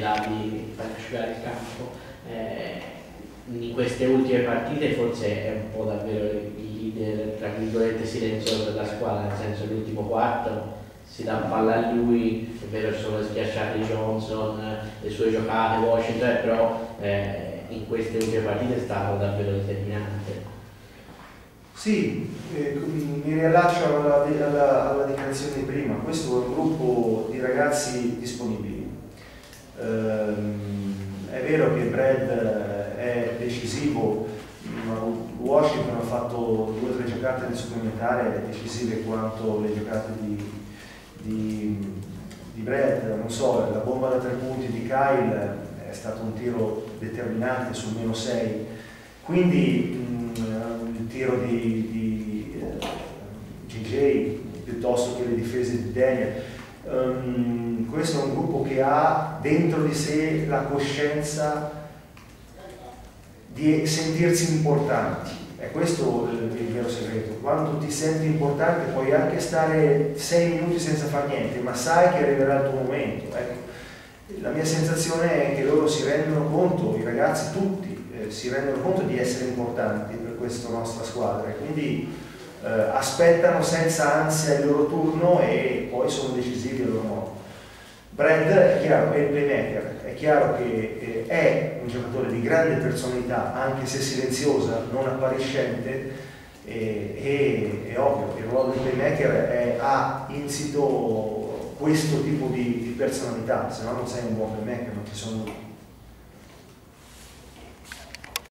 di far asciugare il campo. Eh, in queste ultime partite forse è un po' davvero il leader, tra virgolette, silenzioso della squadra, nel senso che l'ultimo quarto si dà palla a lui, è vero sono schiacciati Johnson, le sue giocate, Washington, però eh, in queste ultime partite è stato davvero determinante. Sì, eh, mi riallaccio alla, alla, alla, dichiarazione di prima, questo è un gruppo di ragazzi disponibili. Vero che Brad è decisivo, Washington ha fatto due o tre giocate nel supplementare decisive quanto le giocate di, di, di Brad, non so, la bomba da tre punti di Kyle è stato un tiro determinante sul meno 6, quindi mh, il tiro di, di uh, GJ piuttosto che le difese di Daniel. Um, questo è un gruppo che ha dentro di sé la coscienza di sentirsi importanti. È questo il, il, vero segreto. Quando ti senti importante puoi anche stare sei minuti senza fare niente, ma sai che arriverà il tuo momento. Ecco. La mia sensazione è che loro si rendono conto, i ragazzi tutti, eh, si rendono conto di essere importanti per questa nostra squadra. Quindi eh, aspettano senza ansia il loro turno e poi sono decisivi al loro modo. Brad è chiaro, è il playmaker, è chiaro che eh, è un giocatore di grande personalità, anche se silenziosa, non appariscente, e, e, è ovvio che il ruolo del playmaker è, ha insito questo tipo di, di personalità, se no non sei un buon playmaker, non ci sono